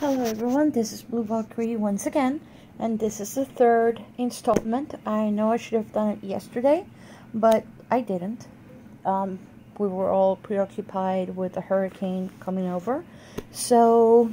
Hello everyone, this is Blue Valkyrie once again, and this is the third installment. I know I should have done it yesterday, but I didn't. Um, we were all preoccupied with the hurricane coming over. So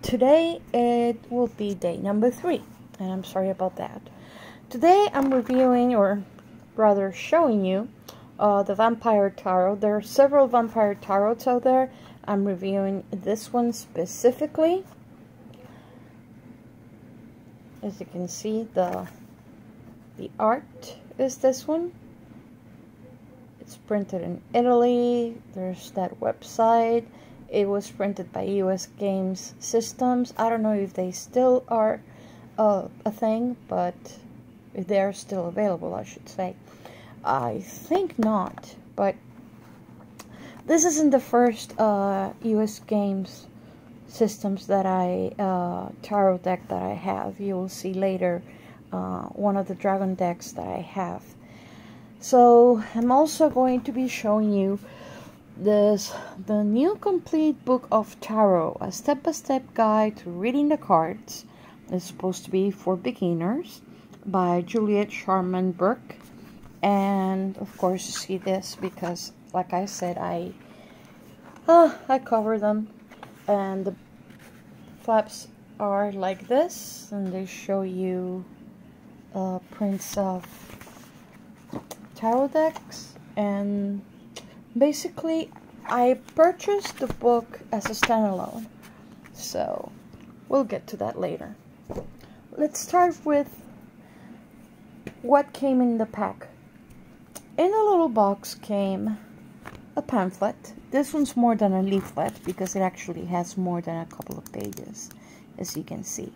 today it will be day number three, and I'm sorry about that. Today I'm reviewing, or rather showing you, uh, the Vampire Tarot. There are several Vampire Tarots out there, I'm reviewing this one specifically. As you can see, the the art is this one. It's printed in Italy. There's that website. It was printed by US Games Systems. I don't know if they still are uh, a thing, but they're still available, I should say. I think not, but this isn't the first uh, US games systems that I, uh, tarot deck that I have. You will see later uh, one of the dragon decks that I have. So I'm also going to be showing you this the new complete book of tarot, a step-by-step -step guide to reading the cards. It's supposed to be for beginners by Juliet Sharman Burke. And of course you see this because like I said, I uh, I cover them, and the flaps are like this, and they show you uh, prints of tarot decks, and basically I purchased the book as a standalone, so we'll get to that later. Let's start with what came in the pack. In the little box came a pamphlet. This one's more than a leaflet because it actually has more than a couple of pages, as you can see.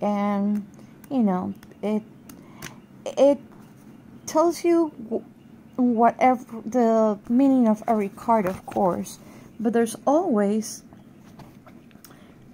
And, you know, it, it tells you whatever the meaning of every card, of course, but there's always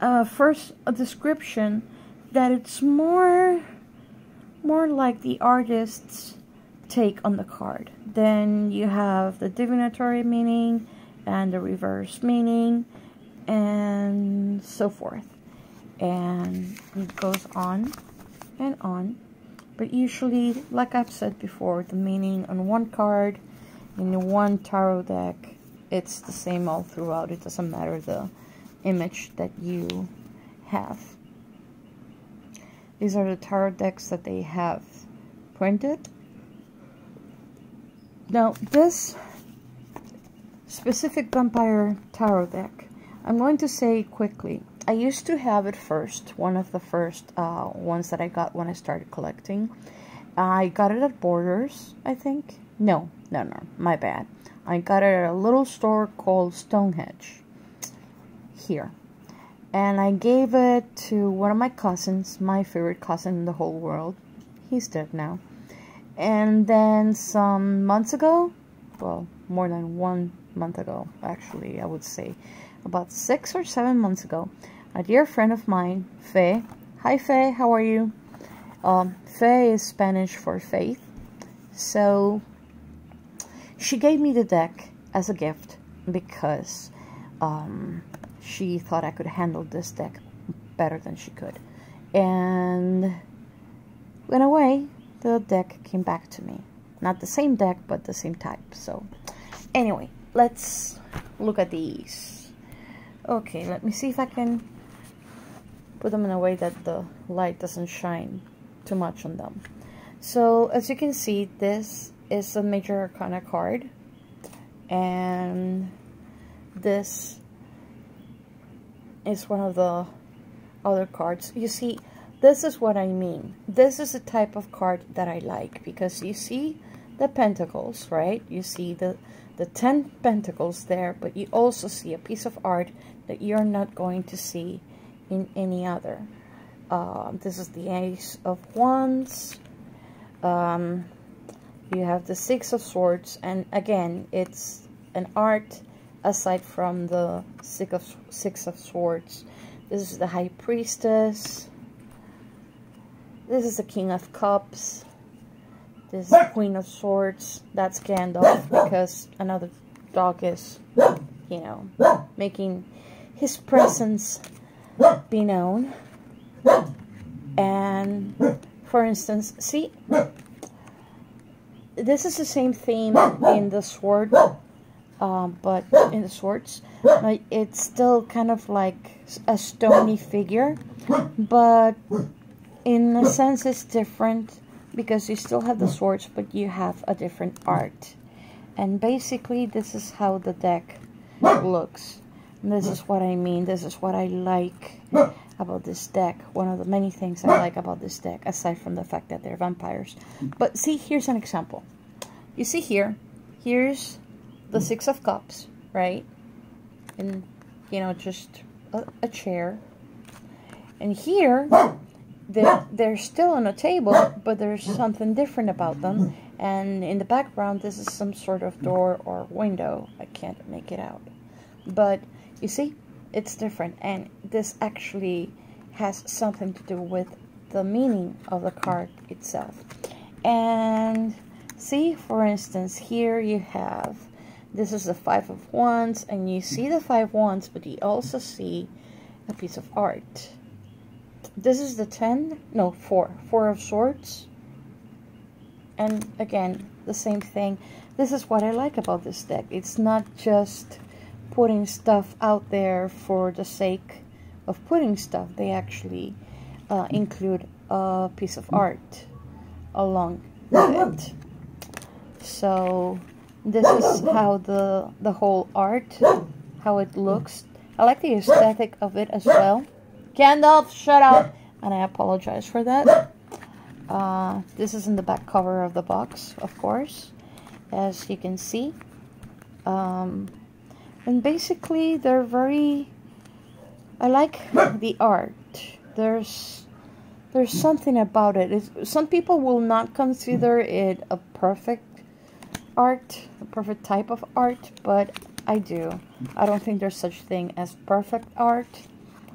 uh, first a description that it's more more like the artist's take on the card. Then you have the divinatory meaning and the reverse meaning and so forth. And it goes on and on. But usually, like I've said before, the meaning on one card in one tarot deck, it's the same all throughout. It doesn't matter the image that you have. These are the tarot decks that they have printed now, this specific Vampire Tarot deck, I'm going to say quickly. I used to have it first, one of the first uh, ones that I got when I started collecting. I got it at Borders, I think. No, no, no, my bad. I got it at a little store called Stonehenge. Here. And I gave it to one of my cousins, my favorite cousin in the whole world. He's dead now. And then some months ago, well, more than one month ago, actually, I would say, about six or seven months ago, a dear friend of mine, Faye, Hi, Faye, how are you? Um, is Spanish for faith. So, she gave me the deck as a gift because um, she thought I could handle this deck better than she could. And in a way, the deck came back to me. Not the same deck, but the same type. So, anyway, let's look at these. Okay, let me see if I can put them in a way that the light doesn't shine too much on them. So, as you can see, this is a Major Arcana card. And this is one of the other cards. You see, this is what I mean. This is the type of card that I like because you see the pentacles, right? You see the, the 10 pentacles there, but you also see a piece of art that you're not going to see in any other. Uh, this is the Ace of Wands. Um, you have the Six of Swords, and again, it's an art aside from the Six of, Six of Swords. This is the High Priestess. This is the King of Cups. This is the Queen of Swords. That's Gandalf because another dog is, you know, making his presence be known. And for instance, see, this is the same theme in the sword, um, but in the swords, it's still kind of like a stony figure, but in a sense it's different because you still have the swords, but you have a different art. And basically, this is how the deck looks. And this is what I mean. This is what I like about this deck. One of the many things I like about this deck, aside from the fact that they're vampires. But see, here's an example. You see here, here's the mm. Six of Cups, right? And, you know, just a, a chair. And here, they're, they're still on a table, but there's something different about them. And in the background, this is some sort of door or window. I can't make it out. But, you see, it's different. And this actually has something to do with the meaning of the card itself. And see, for instance, here you have, this is the Five of Wands, and you see the Five Wands, but you also see a piece of art. This is the 10, no, 4, 4 of Swords. And again, the same thing. This is what I like about this deck. It's not just putting stuff out there for the sake of putting stuff. They actually uh, include a piece of art along with it. So this is how the the whole art, how it looks. I like the aesthetic of it as well. Gandalf, shut up! And I apologize for that. Uh, this is in the back cover of the box, of course, as you can see. Um, and basically, they're very... I like the art. There's there's something about it. It's, some people will not consider it a perfect art, a perfect type of art, but I do. I don't think there's such thing as perfect art.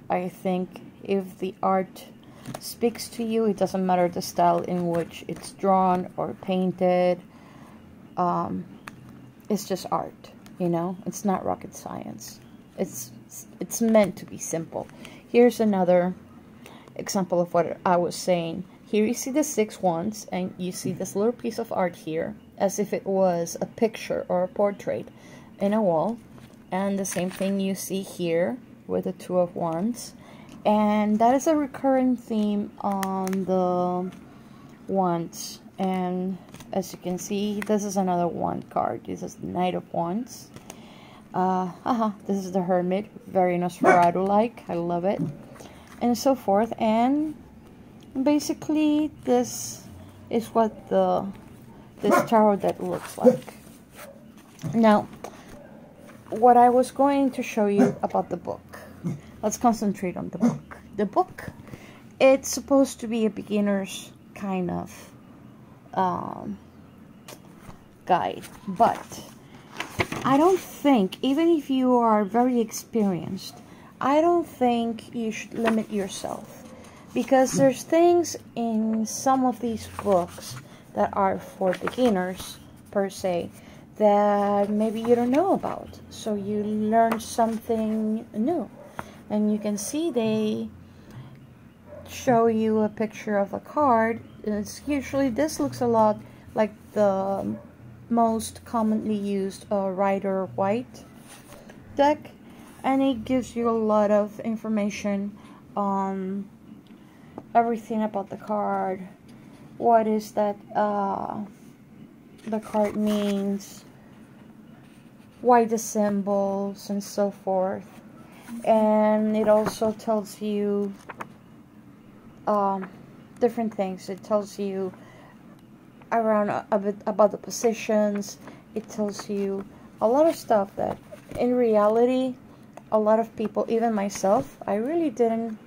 I think if the art speaks to you, it doesn't matter the style in which it's drawn or painted. Um, it's just art, you know? It's not rocket science. It's it's meant to be simple. Here's another example of what I was saying. Here you see the six wands, and you see this little piece of art here as if it was a picture or a portrait in a wall. And the same thing you see here with the Two of Wands. And that is a recurring theme on the wands. And as you can see, this is another wand card. This is the Knight of Wands. Uh, uh -huh, this is the Hermit. Very Nosferatu-like. I love it. And so forth. And basically, this is what the this tarot that looks like. Now, what I was going to show you about the book. Let's concentrate on the book. The book, it's supposed to be a beginner's kind of um, guide, but I don't think, even if you are very experienced, I don't think you should limit yourself because there's things in some of these books that are for beginners per se that maybe you don't know about. So you learn something new. And you can see they show you a picture of a card. It's usually, this looks a lot like the most commonly used uh, Rider Waite deck. And it gives you a lot of information on everything about the card, what is that uh, the card means, why the symbols, and so forth. And it also tells you um, different things. It tells you around a, a bit about the positions. It tells you a lot of stuff that in reality, a lot of people, even myself, I really didn't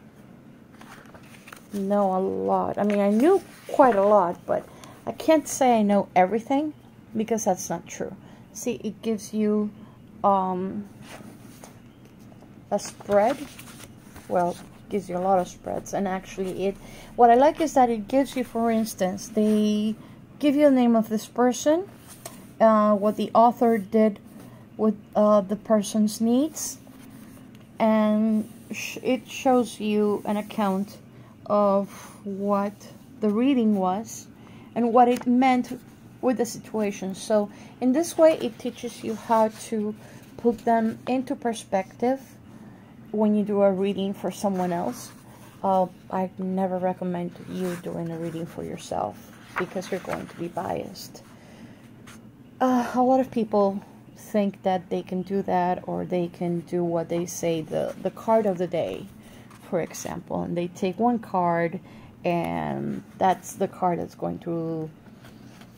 know a lot. I mean, I knew quite a lot, but I can't say I know everything because that's not true. See, it gives you um, a spread. Well, gives you a lot of spreads. And actually, it what I like is that it gives you, for instance, they give you the name of this person, uh, what the author did with uh, the person's needs, and sh it shows you an account of what the reading was and what it meant with the situation. So in this way, it teaches you how to put them into perspective when you do a reading for someone else. Uh, I never recommend you doing a reading for yourself because you're going to be biased. Uh, a lot of people think that they can do that or they can do what they say the, the card of the day, for example, and they take one card and that's the card that's going to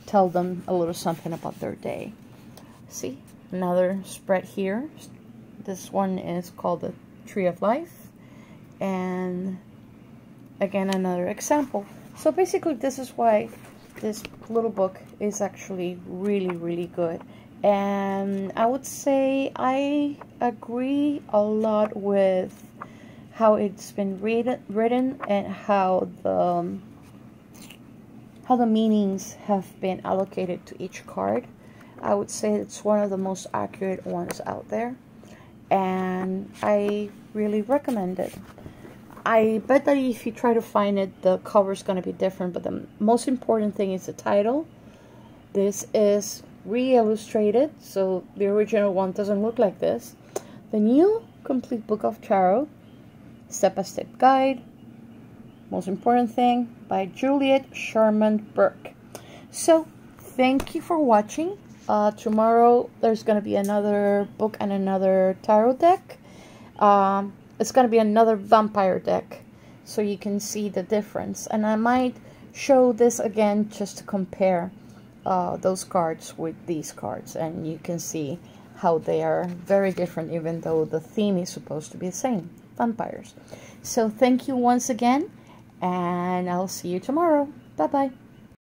tell them a little something about their day. See, another spread here. This one is called the Tree of Life. And again, another example. So basically, this is why this little book is actually really, really good. And I would say I agree a lot with how it's been read, written and how the um, how the meanings have been allocated to each card. I would say it's one of the most accurate ones out there and I really recommend it. I bet that if you try to find it, the cover is going to be different, but the most important thing is the title. This is re-illustrated, so the original one doesn't look like this. The new complete book of tarot, step-by-step -step guide, most important thing, by Juliet Sharman Burke. So, thank you for watching. Uh, tomorrow, there's going to be another book and another tarot deck. Um, it's going to be another vampire deck, so you can see the difference. And I might show this again just to compare uh, those cards with these cards. And you can see how they are very different, even though the theme is supposed to be the same, vampires. So thank you once again and I'll see you tomorrow. Bye bye.